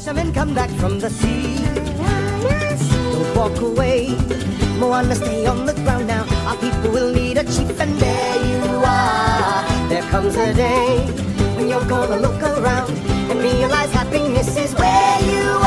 Seven come back from the sea. Don't walk away. Moana, stay on the ground now. Our people will need a chief, and there you are. There comes a day when you're gonna look around and realize happiness is where you are.